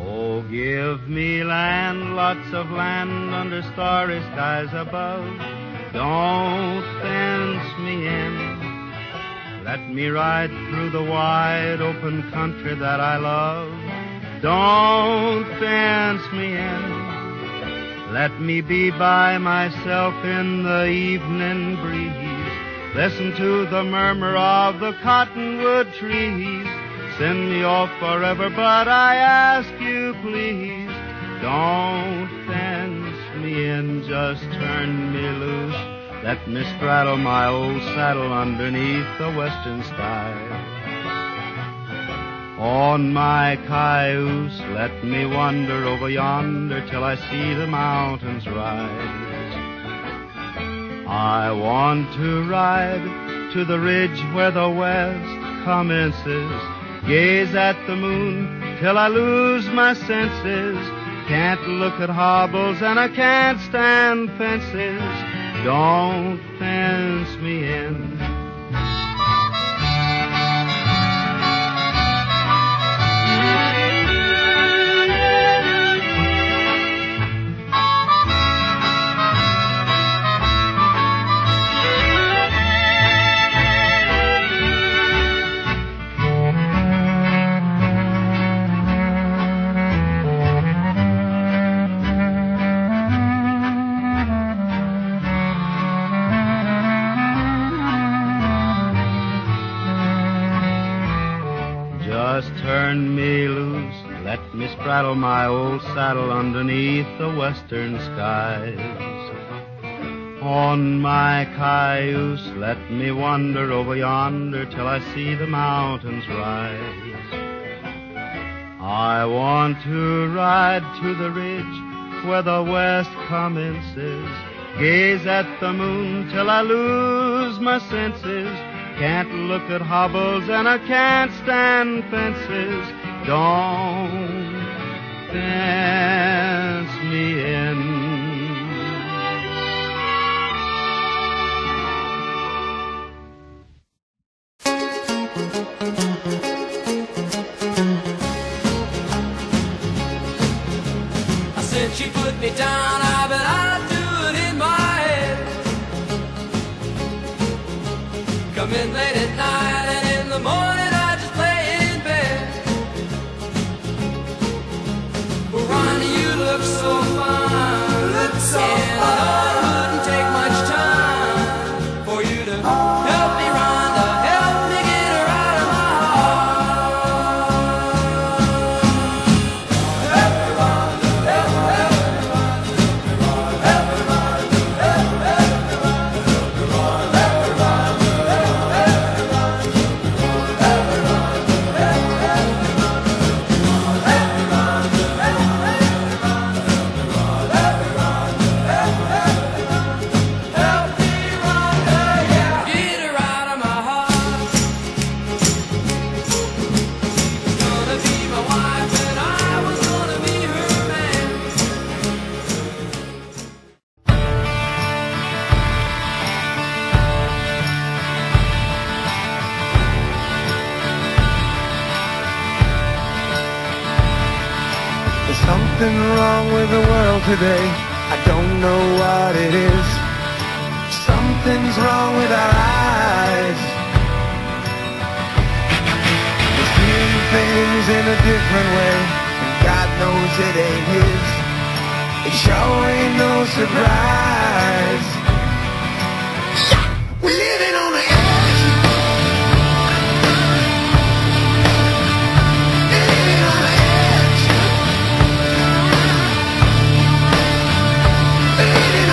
Oh, give me land, lots of land under starry skies above. Don't fence me in. Let me ride through the wide open country that I love. Don't fence me in. Let me be by myself in the evening breeze. Listen to the murmur of the cottonwood trees. Send me off forever, but I ask you please, don't fence me in, just turn me loose. Let me straddle my old saddle underneath the western sky. On my cayuse, let me wander over yonder till I see the mountains rise. I want to ride to the ridge where the west commences. Gaze at the moon till I lose my senses. Can't look at hobbles and I can't stand fences. Don't fence me in. Turn me loose, let me straddle my old saddle underneath the western skies. On my cayuse, let me wander over yonder till I see the mountains rise. I want to ride to the ridge where the west commences. Gaze at the moon till I lose my senses. Can't look at hobbles and I can't stand fences. Don't fence me in. I said she put me down, Come in late at night and in the morning I just lay in bed. Well, Ronnie, you look so fine. Look so There's something wrong with the world today. I don't know what it is. Something's wrong with our eyes. We're seeing things in a different way. And God knows it ain't his. It sure ain't no surprise.